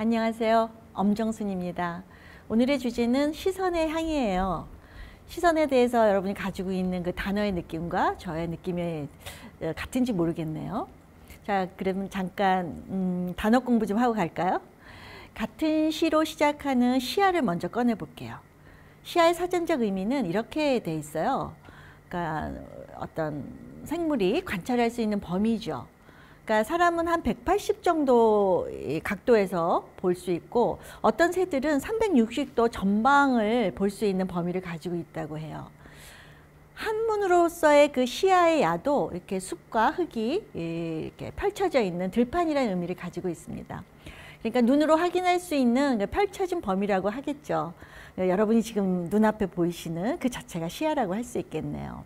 안녕하세요. 엄정순입니다. 오늘의 주제는 시선의 향이에요. 시선에 대해서 여러분이 가지고 있는 그 단어의 느낌과 저의 느낌이 어, 같은지 모르겠네요. 자, 그러면 잠깐 음, 단어 공부 좀 하고 갈까요? 같은 시로 시작하는 시야를 먼저 꺼내 볼게요. 시야의 사전적 의미는 이렇게 돼 있어요. 그러니까 어떤 생물이 관찰할 수 있는 범위죠. 그러니까 사람은 한 180 정도 각도에서 볼 수 있고 어떤 새들은 360도 전방을 볼 수 있는 범위를 가지고 있다고 해요. 한문으로서의 그 시야의 야도 이렇게 숲과 흙이 이렇게 펼쳐져 있는 들판이라는 의미를 가지고 있습니다. 그러니까 눈으로 확인할 수 있는 그 펼쳐진 범위라고 하겠죠. 여러분이 지금 눈앞에 보이시는 그 자체가 시야라고 할 수 있겠네요.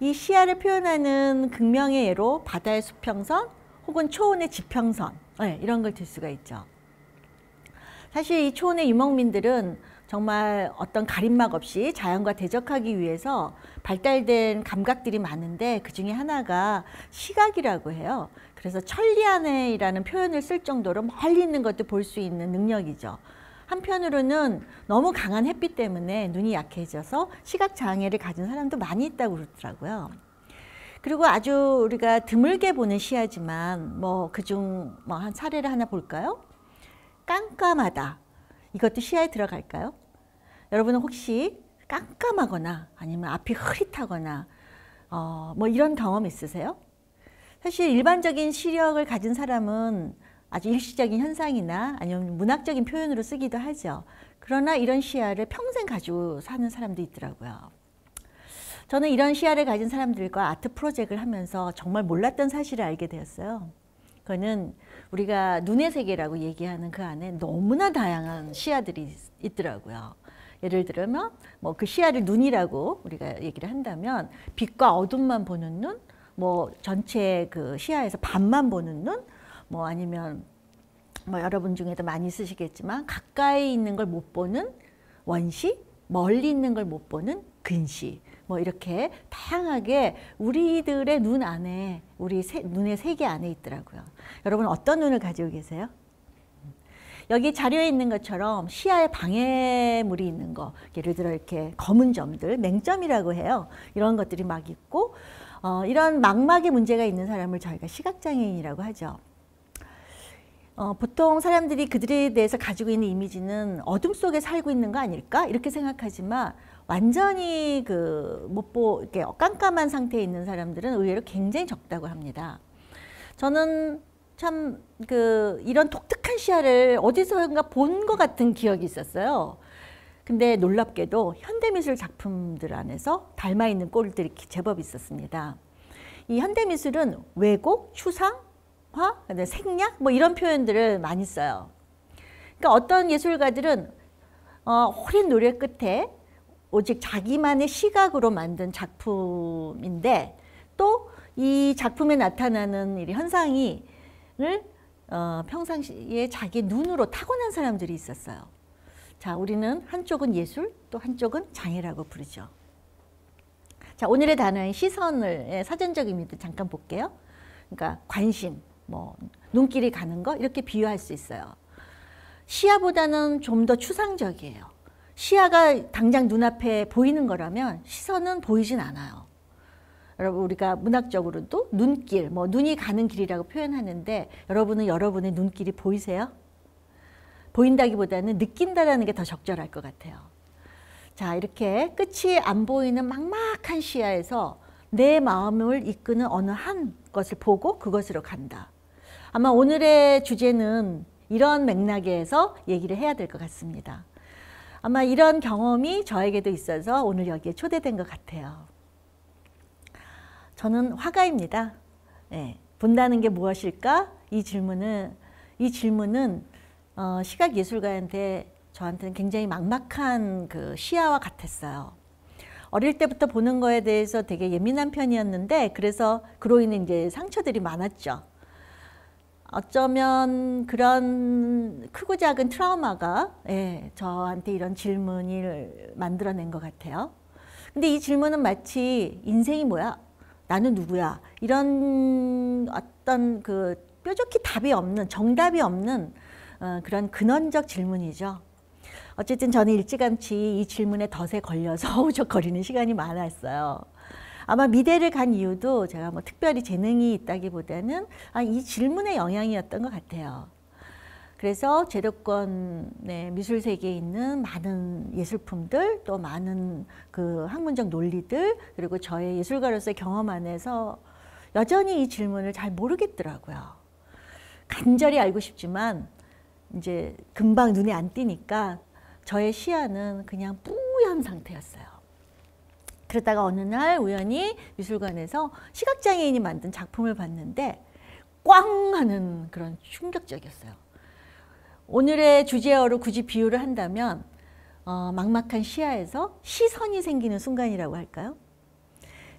이 시야를 표현하는 극명의 예로 바다의 수평선 혹은 초원의 지평선 네, 이런 걸 들 수가 있죠. 사실 이 초원의 유목민들은 정말 어떤 가림막 없이 자연과 대적하기 위해서 발달된 감각들이 많은데 그 중에 하나가 시각이라고 해요. 그래서 천리안이라는 표현을 쓸 정도로 멀리 있는 것도 볼 수 있는 능력이죠. 한편으로는 너무 강한 햇빛 때문에 눈이 약해져서 시각 장애를 가진 사람도 많이 있다고 그러더라고요. 그리고 아주 우리가 드물게 보는 시야지만 뭐 그중 뭐 한 사례를 하나 볼까요? 깜깜하다. 이것도 시야에 들어갈까요? 여러분은 혹시 깜깜하거나 아니면 앞이 흐릿하거나 어, 뭐 이런 경험 있으세요? 사실 일반적인 시력을 가진 사람은 아주 일시적인 현상이나 아니면 문학적인 표현으로 쓰기도 하죠. 그러나 이런 시야를 평생 가지고 사는 사람도 있더라고요. 저는 이런 시야를 가진 사람들과 아트 프로젝트를 하면서 정말 몰랐던 사실을 알게 되었어요. 그거는 우리가 눈의 세계라고 얘기하는 그 안에 너무나 다양한 시야들이 있더라고요. 예를 들면 뭐 그 시야를 눈이라고 우리가 얘기를 한다면 빛과 어둠만 보는 눈, 뭐 전체 그 시야에서 반만 보는 눈, 뭐 아니면 뭐 여러분 중에도 많이 쓰시겠지만 가까이 있는 걸 못 보는 원시, 멀리 있는 걸 못 보는 근시. 뭐 이렇게 다양하게 우리들의 눈 안에 우리 세, 눈의 세계 안에 있더라고요. 여러분 어떤 눈을 가지고 계세요? 여기 자료에 있는 것처럼 시야에 방해물이 있는 거 예를 들어 이렇게 검은 점들 맹점이라고 해요. 이런 것들이 막 있고 어, 이런 망막에 문제가 있는 사람을 저희가 시각장애인이라고 하죠. 어, 보통 사람들이 그들에 대해서 가지고 있는 이미지는 어둠 속에 살고 있는 거 아닐까 이렇게 생각하지만 완전히 그 못보 이렇게 깜깜한 상태에 있는 사람들은 의외로 굉장히 적다고 합니다. 저는 참 그 이런 독특한 시야를 어디서인가 본 것 같은 기억이 있었어요. 근데 놀랍게도 현대미술 작품들 안에서 닮아 있는 꼴들이 제법 있었습니다. 이 현대미술은 왜곡, 추상, 화, 생략 뭐 이런 표현들을 많이 써요. 그러니까 어떤 예술가들은 어, 오랜 노력 끝에 오직 자기만의 시각으로 만든 작품인데 또 이 작품에 나타나는 이 현상이 어, 평상시에 자기 눈으로 타고난 사람들이 있었어요. 자, 우리는 한쪽은 예술, 또 한쪽은 장애라고 부르죠. 자, 오늘의 단어인 시선을 사전적 의미도 잠깐 볼게요. 그러니까 관심, 뭐 눈길이 가는 거 이렇게 비유할 수 있어요. 시야보다는 좀 더 추상적이에요. 시야가 당장 눈앞에 보이는 거라면 시선은 보이진 않아요. 여러분 우리가 문학적으로도 눈길, 뭐 눈이 가는 길이라고 표현하는데 여러분은 여러분의 눈길이 보이세요? 보인다기보다는 느낀다라는 게 더 적절할 것 같아요. 자 이렇게 끝이 안 보이는 막막한 시야에서 내 마음을 이끄는 어느 한 것을 보고 그것으로 간다. 아마 오늘의 주제는 이런 맥락에서 얘기를 해야 될 것 같습니다. 아마 이런 경험이 저에게도 있어서 오늘 여기에 초대된 것 같아요. 저는 화가입니다. 네, 본다는 게 무엇일까? 이 질문은 이 질문은 어, 시각 예술가한테 저한테는 굉장히 막막한 그 시야와 같았어요. 어릴 때부터 보는 거에 대해서 되게 예민한 편이었는데 그래서 그로 인해 이제 상처들이 많았죠. 어쩌면 그런 크고 작은 트라우마가 예, 저한테 이런 질문을 만들어낸 것 같아요. 근데 이 질문은 마치 인생이 뭐야? 나는 누구야? 이런 어떤 그 뾰족히 답이 없는 정답이 없는 어, 그런 근원적 질문이죠. 어쨌든 저는 일찌감치 이 질문에 덫에 걸려서 허우적거리는 시간이 많았어요. 아마 미대를 간 이유도 제가 뭐 특별히 재능이 있다기보다는 아, 이 질문의 영향이었던 것 같아요. 그래서 제도권 네, 미술 세계에 있는 많은 예술품들 또 많은 그 학문적 논리들 그리고 저의 예술가로서의 경험 안에서 여전히 이 질문을 잘 모르겠더라고요. 간절히 알고 싶지만 이제 금방 눈에 안 띄니까 저의 시야는 그냥 뿌연 상태였어요. 그러다가 어느 날 우연히 미술관에서 시각장애인이 만든 작품을 봤는데 꽝 하는 그런 충격적이었어요. 오늘의 주제어로 굳이 비유를 한다면 어, 막막한 시야에서 시선이 생기는 순간이라고 할까요?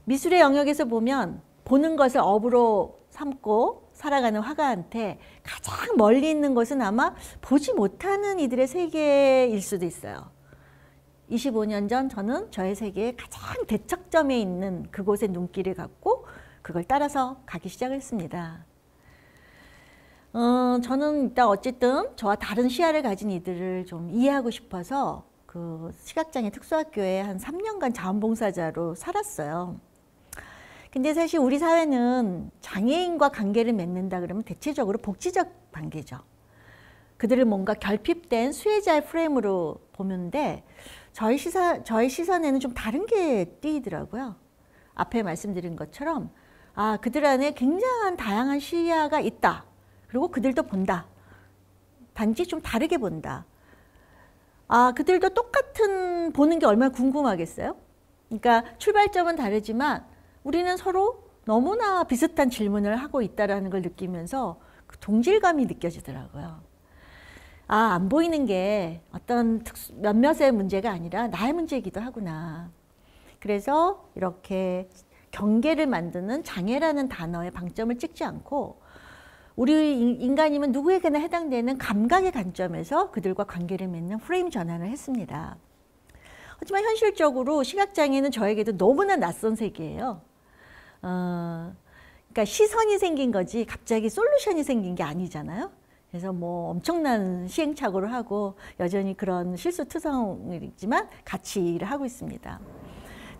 미술의 영역에서 보면 보는 것을 업으로 삼고 살아가는 화가한테 가장 멀리 있는 것은 아마 보지 못하는 이들의 세계일 수도 있어요. 25년 전 저는 저의 세계의 가장 대척점에 있는 그곳에 눈길을 갖고 그걸 따라서 가기 시작했습니다. 어, 저는 일단 어쨌든 저와 다른 시야를 가진 이들을 좀 이해하고 싶어서 그 시각장애 특수학교에 한 3년간 자원봉사자로 살았어요. 근데 사실 우리 사회는 장애인과 관계를 맺는다 그러면 대체적으로 복지적 관계죠. 그들을 뭔가 결핍된 수혜자의 프레임으로 보는데 저희 시선, 저희 시선에는 좀 다른 게 띄더라고요. 앞에 말씀드린 것처럼 아 그들 안에 굉장한 다양한 시야가 있다. 그리고 그들도 본다. 단지 좀 다르게 본다. 아 그들도 똑같은 보는 게 얼마나 궁금하겠어요? 그러니까 출발점은 다르지만 우리는 서로 너무나 비슷한 질문을 하고 있다는 걸 느끼면서 그 동질감이 느껴지더라고요. 아, 안 보이는 게 어떤 특수, 몇몇의 문제가 아니라 나의 문제이기도 하구나. 그래서 이렇게 경계를 만드는 장애라는 단어에 방점을 찍지 않고 우리 인간이면 누구에게나 해당되는 감각의 관점에서 그들과 관계를 맺는 프레임 전환을 했습니다. 하지만 현실적으로 시각장애는 저에게도 너무나 낯선 세계예요. 어, 그러니까 시선이 생긴 거지 갑자기 솔루션이 생긴 게 아니잖아요. 그래서 뭐 엄청난 시행착오를 하고 여전히 그런 실수투성이지만 같이 일을 하고 있습니다.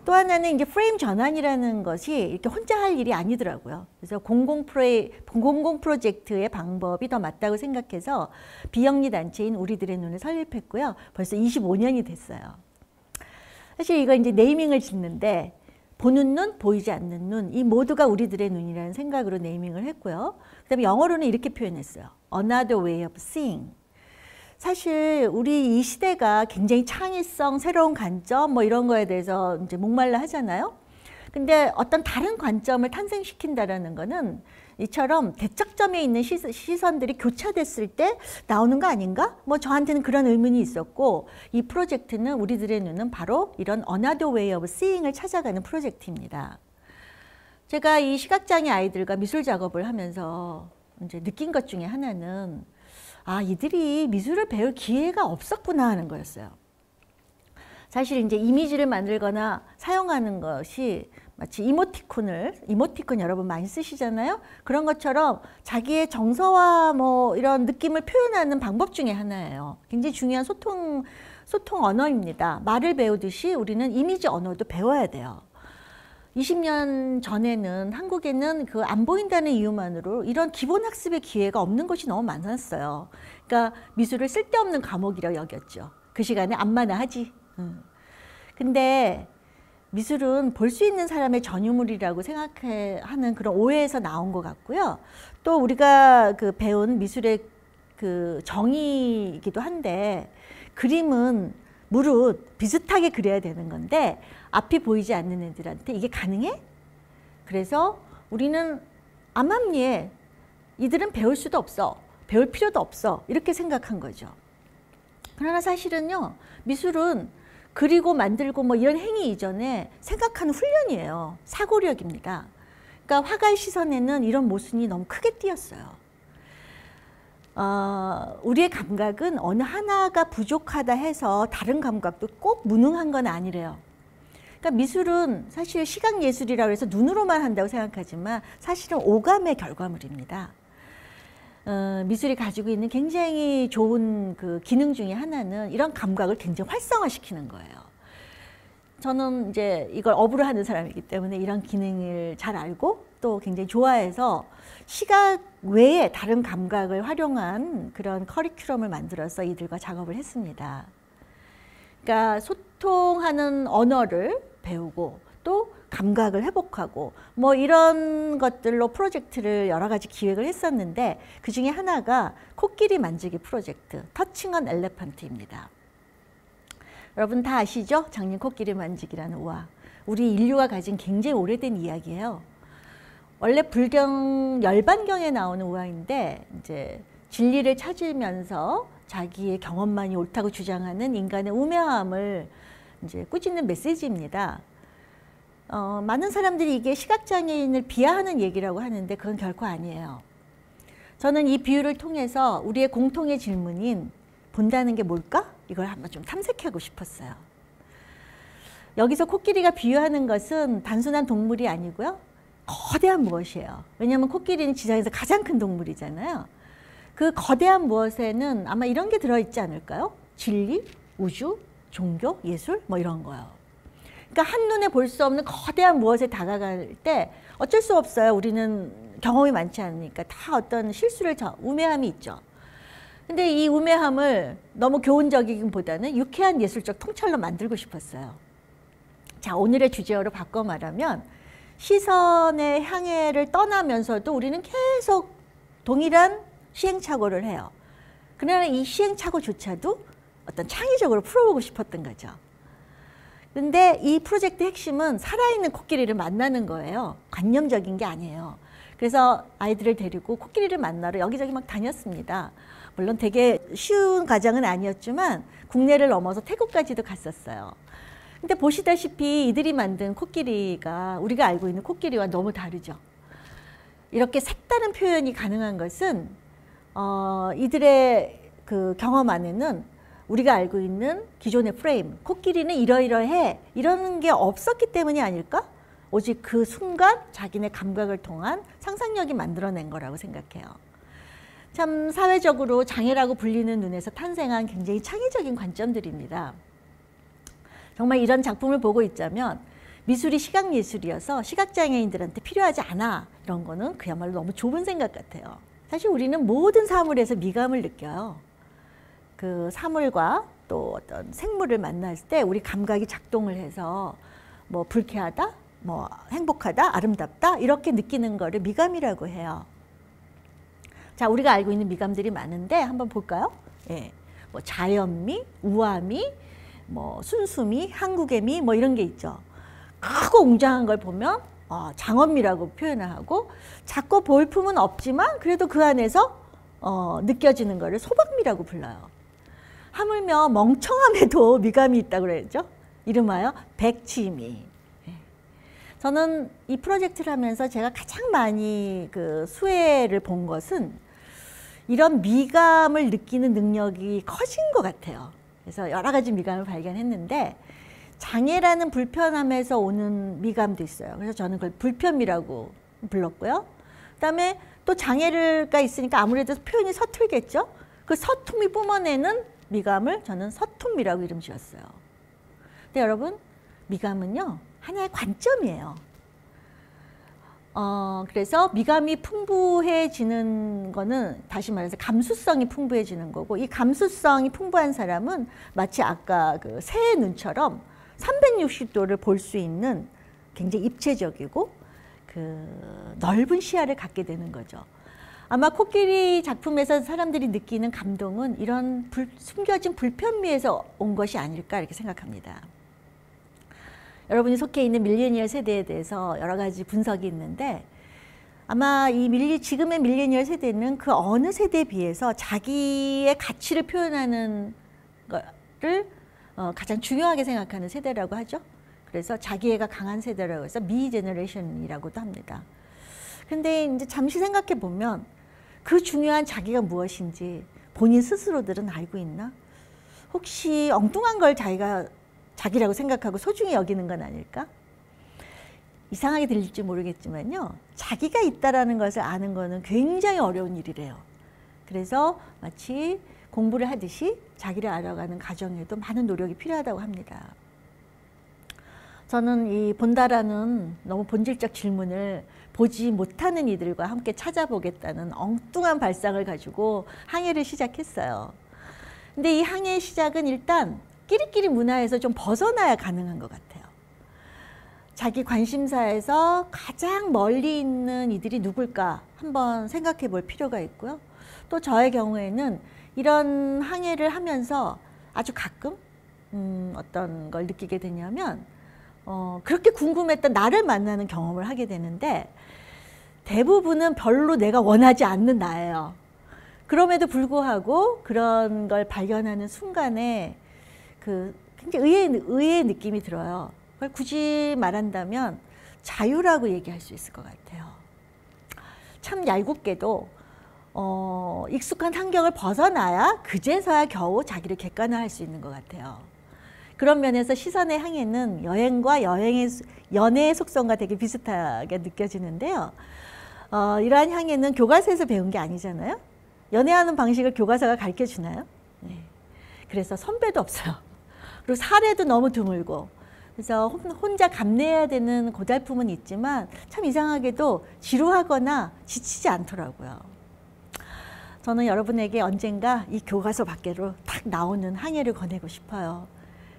또 하나는 이제 프레임 전환이라는 것이 이렇게 혼자 할 일이 아니더라고요. 그래서 공공 프레 공공 프로젝트의 방법이 더 맞다고 생각해서 비영리 단체인 우리들의 눈을 설립했고요. 벌써 25년이 됐어요. 사실 이거 이제 네이밍을 짓는데 보는 눈, 보이지 않는 눈, 이 모두가 우리들의 눈이라는 생각으로 네이밍을 했고요. 그 다음에 영어로는 이렇게 표현했어요. Another way of seeing. 사실 우리 이 시대가 굉장히 창의성, 새로운 관점 뭐 이런 거에 대해서 이제 목말라 하잖아요. 근데 어떤 다른 관점을 탄생시킨다라는 거는 이처럼 대척점에 있는 시선들이 교차됐을 때 나오는 거 아닌가? 뭐 저한테는 그런 의문이 있었고 이 프로젝트는 우리들의 눈은 바로 이런 Another Way of Seeing을 찾아가는 프로젝트입니다. 제가 이 시각장애 아이들과 미술 작업을 하면서 이제 느낀 것 중에 하나는 아 이들이 미술을 배울 기회가 없었구나 하는 거였어요. 사실 이제 이미지를 만들거나 사용하는 것이 마치 이모티콘을 이모티콘 여러분 많이 쓰시잖아요. 그런 것처럼 자기의 정서와 뭐 이런 느낌을 표현하는 방법 중에 하나예요. 굉장히 중요한 소통 소통 언어입니다. 말을 배우듯이 우리는 이미지 언어도 배워야 돼요. 20년 전에는 한국에는 그 안 보인다는 이유만으로 이런 기본 학습의 기회가 없는 것이 너무 많았어요. 그러니까 미술을 쓸데없는 과목이라고 여겼죠. 그 시간에 암만나 하지. 근데 미술은 볼 수 있는 사람의 전유물이라고 생각하는 그런 오해에서 나온 것 같고요. 또 우리가 그 배운 미술의 그 정의이기도 한데 그림은 무릇 비슷하게 그려야 되는 건데 앞이 보이지 않는 애들한테 이게 가능해? 그래서 우리는 암암리에 이들은 배울 수도 없어. 배울 필요도 없어. 이렇게 생각한 거죠. 그러나 사실은요. 미술은 그리고 만들고 뭐 이런 행위 이전에 생각하는 훈련이에요. 사고력입니다. 그러니까 화가의 시선에는 이런 모순이 너무 크게 띄었어요. 어, 우리의 감각은 어느 하나가 부족하다 해서 다른 감각도 꼭 무능한 건 아니래요. 그러니까 미술은 사실 시각 예술이라고 해서 눈으로만 한다고 생각하지만 사실은 오감의 결과물입니다. 어, 미술이 가지고 있는 굉장히 좋은 그 기능 중에 하나는 이런 감각을 굉장히 활성화시키는 거예요. 저는 이제 이걸 업으로 하는 사람이기 때문에 이런 기능을 잘 알고 또 굉장히 좋아해서 시각 외에 다른 감각을 활용한 그런 커리큘럼을 만들어서 이들과 작업을 했습니다. 그러니까 소통하는 언어를 배우고 또 감각을 회복하고 뭐 이런 것들로 프로젝트를 여러 가지 기획을 했었는데 그 중에 하나가 코끼리 만지기 프로젝트 터칭언 엘레펀트입니다. 여러분 다 아시죠? 장님 코끼리 만지기라는 우화. 우리 인류가 가진 굉장히 오래된 이야기예요. 원래 불경 열반경에 나오는 우화인데 이제 진리를 찾으면서 자기의 경험만이 옳다고 주장하는 인간의 우매함을 이제 꾸짖는 메시지입니다. 어, 많은 사람들이 이게 시각장애인을 비하하는 얘기라고 하는데 그건 결코 아니에요. 저는 이 비유를 통해서 우리의 공통의 질문인 본다는 게 뭘까? 이걸 한번 좀 탐색하고 싶었어요. 여기서 코끼리가 비유하는 것은 단순한 동물이 아니고요. 거대한 무엇이에요. 왜냐하면 코끼리는 지상에서 가장 큰 동물이잖아요. 그 거대한 무엇에는 아마 이런 게 들어있지 않을까요? 진리, 우주, 종교, 예술 뭐 이런 거요. 그러니까 한눈에 볼 수 없는 거대한 무엇에 다가갈 때 어쩔 수 없어요. 우리는 경험이 많지 않으니까 다 어떤 실수를 저, 우매함이 있죠. 근데 이 우매함을 너무 교훈적이기보다는 유쾌한 예술적 통찰로 만들고 싶었어요. 자, 오늘의 주제어로 바꿔 말하면 시선의 향해를 떠나면서도 우리는 계속 동일한 시행착오를 해요. 그러나 이 시행착오조차도 어떤 창의적으로 풀어보고 싶었던 거죠. 근데 이 프로젝트 핵심은 살아있는 코끼리를 만나는 거예요. 관념적인 게 아니에요. 그래서 아이들을 데리고 코끼리를 만나러 여기저기 막 다녔습니다. 물론 되게 쉬운 과정은 아니었지만 국내를 넘어서 태국까지도 갔었어요. 근데 보시다시피 이들이 만든 코끼리가 우리가 알고 있는 코끼리와 너무 다르죠. 이렇게 색다른 표현이 가능한 것은 어, 이들의 그 경험 안에는 우리가 알고 있는 기존의 프레임, 코끼리는 이러이러해 이러는 게 없었기 때문이 아닐까? 오직 그 순간 자기네 감각을 통한 상상력이 만들어낸 거라고 생각해요. 참 사회적으로 장애라고 불리는 눈에서 탄생한 굉장히 창의적인 관점들입니다. 정말 이런 작품을 보고 있자면 미술이 시각 예술이어서 시각장애인들한테 필요하지 않아 이런 거는 그야말로 너무 좁은 생각 같아요. 사실 우리는 모든 사물에서 미감을 느껴요. 그 사물과 또 어떤 생물을 만났을 때 우리 감각이 작동을 해서 뭐 불쾌하다, 뭐 행복하다, 아름답다 이렇게 느끼는 거를 미감이라고 해요. 자, 우리가 알고 있는 미감들이 많은데 한번 볼까요? 예. 뭐 자연미, 우아미, 뭐 순수미, 한국의 미 뭐 이런 게 있죠. 크고 웅장한 걸 보면 어, 장엄미라고 표현을 하고 작고 볼품은 없지만 그래도 그 안에서 어, 느껴지는 거를 소박미라고 불러요. 하물며 멍청함에도 미감이 있다고 그랬죠. 이름하여 백치미. 예. 저는 이 프로젝트를 하면서 제가 가장 많이 그 수혜를 본 것은 이런 미감을 느끼는 능력이 커진 것 같아요. 그래서 여러 가지 미감을 발견했는데 장애라는 불편함에서 오는 미감도 있어요. 그래서 저는 그걸 불편미라고 불렀고요. 그다음에 또 장애가 있으니까 아무래도 표현이 서툴겠죠. 그 서툼이 뿜어내는 미감을 저는 서툰미라고 이름 지었어요. 근데 여러분 미감은요 하나의 관점이에요. 어, 그래서 미감이 풍부해지는 거는 다시 말해서 감수성이 풍부해지는 거고 이 감수성이 풍부한 사람은 마치 아까 그 새의 눈처럼 360도를 볼 수 있는 굉장히 입체적이고 그 넓은 시야를 갖게 되는 거죠. 아마 코끼리 작품에서 사람들이 느끼는 감동은 이런 불, 숨겨진 불편미에서 온 것이 아닐까 이렇게 생각합니다. 여러분이 속해 있는 밀레니얼 세대에 대해서 여러 가지 분석이 있는데 아마 이 밀리, 지금의 밀레니얼 세대는 그 어느 세대에 비해서 자기의 가치를 표현하는 것을 어, 가장 중요하게 생각하는 세대라고 하죠. 그래서 자기애가 강한 세대라고 해서 me generation이라고도 합니다. 근데 이제 잠시 생각해 보면 그 중요한 자기가 무엇인지 본인 스스로들은 알고 있나? 혹시 엉뚱한 걸 자기가 자기라고 생각하고 소중히 여기는 건 아닐까? 이상하게 들릴지 모르겠지만요. 자기가 있다라는 것을 아는 거는 굉장히 어려운 일이래요. 그래서 마치 공부를 하듯이 자기를 알아가는 과정에도 많은 노력이 필요하다고 합니다. 저는 이 본다라는 너무 본질적 질문을 보지 못하는 이들과 함께 찾아보겠다는 엉뚱한 발상을 가지고 항해를 시작했어요. 근데 이 항해의 시작은 일단 끼리끼리 문화에서 좀 벗어나야 가능한 것 같아요. 자기 관심사에서 가장 멀리 있는 이들이 누굴까 한번 생각해 볼 필요가 있고요. 또 저의 경우에는 이런 항해를 하면서 아주 가끔 음, 어떤 걸 느끼게 되냐면 어, 그렇게 궁금했던 나를 만나는 경험을 하게 되는데 대부분은 별로 내가 원하지 않는 나예요. 그럼에도 불구하고 그런 걸 발견하는 순간에 그 굉장히 의외의, 의외의 느낌이 들어요. 그걸 굳이 말한다면 자유라고 얘기할 수 있을 것 같아요. 참 얄궂게도 어, 익숙한 환경을 벗어나야 그제서야 겨우 자기를 객관화할 수 있는 것 같아요. 그런 면에서 시선의 항해는 여행과 여행의 연애의 속성과 되게 비슷하게 느껴지는데요. 어, 이러한 향해는 교과서에서 배운 게 아니잖아요. 연애하는 방식을 교과서가 가르쳐 주나요? 네. 그래서 선배도 없어요. 그리고 사례도 너무 드물고. 그래서 혼자 감내해야 되는 고달픔은 있지만 참 이상하게도 지루하거나 지치지 않더라고요. 저는 여러분에게 언젠가 이 교과서 밖으로 탁 나오는 항해를 권하고 싶어요.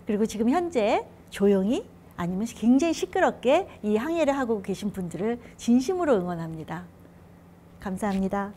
그리고 지금 현재 조용히 아니면 굉장히 시끄럽게 이 항해를 하고 계신 분들을 진심으로 응원합니다. 감사합니다.